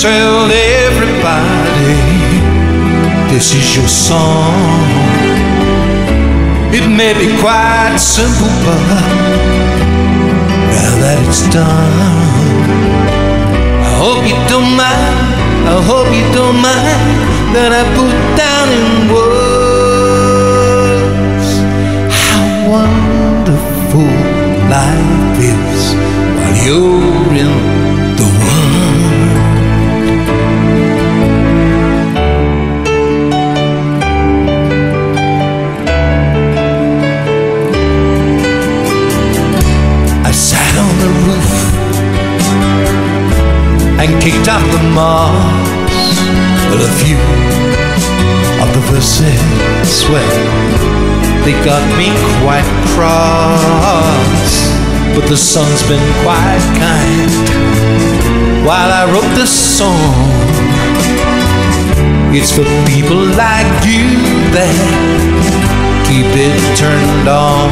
tell everybody this is your song. It may be quite simple, but now that it's done, I hope you don't mind. I hope you don't mind that I put down and kicked up the moss. Well, a few of the verses, well, they got me quite cross. But the sun's been quite kind while I wrote this song. It's for people like you that keep it turned on.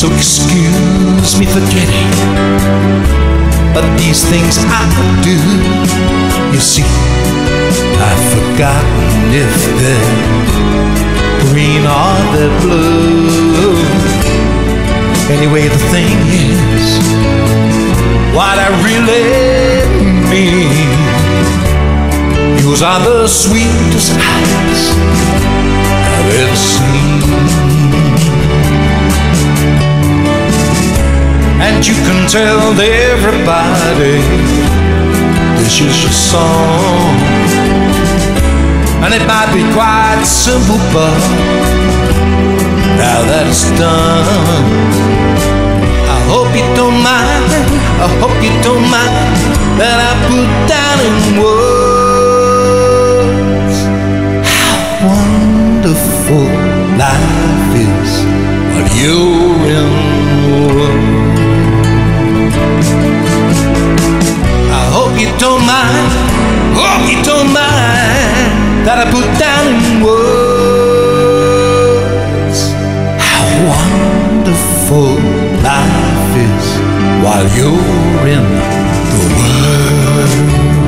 So excuse me for getting, but these things I do. You see, I've forgotten if they're green or they're blue. Anyway, the thing is, what I really mean. Yours are the sweetest eyes I've ever seen. that you can tell everybody this is your song. And it might be quite simple, but now that it's done, I hope you don't mind. I hope you don't mind that I put down in words how wonderful life is. But you that I put down in words. How wonderful life is while you're in the world.